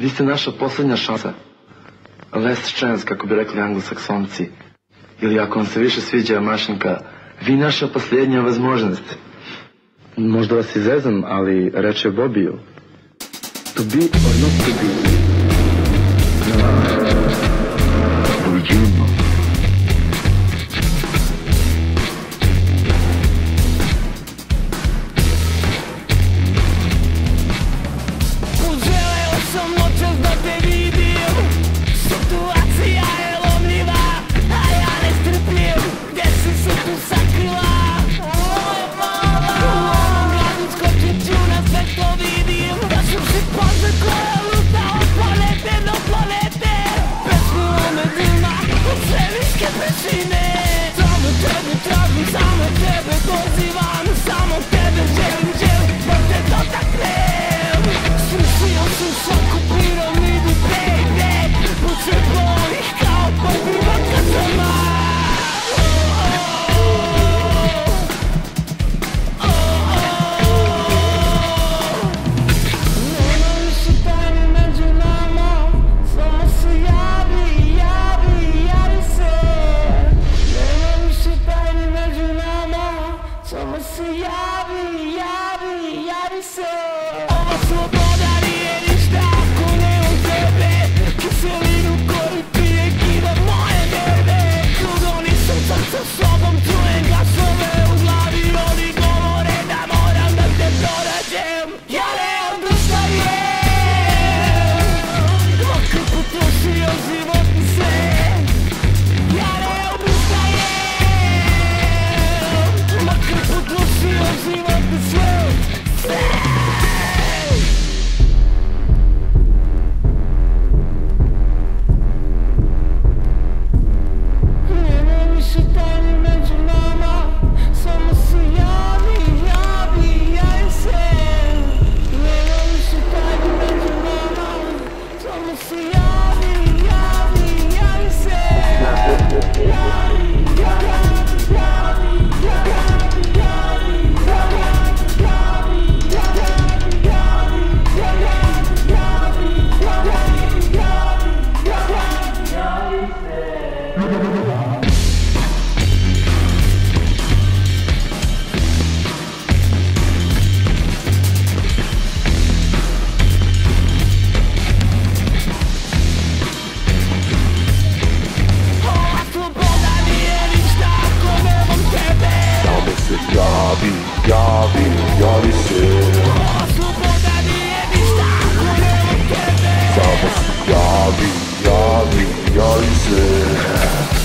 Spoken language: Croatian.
Vi ste naša posljednja šansa. Last chance, kako bi rekli anglosaksonci. Ili ako vam se više sviđa mašinka, vi naša posljednja возможnost. Možda vas izezam, ali reče Bobiju. To be or not to be. So much to Yabi, Yabi, Yabi, so. I'll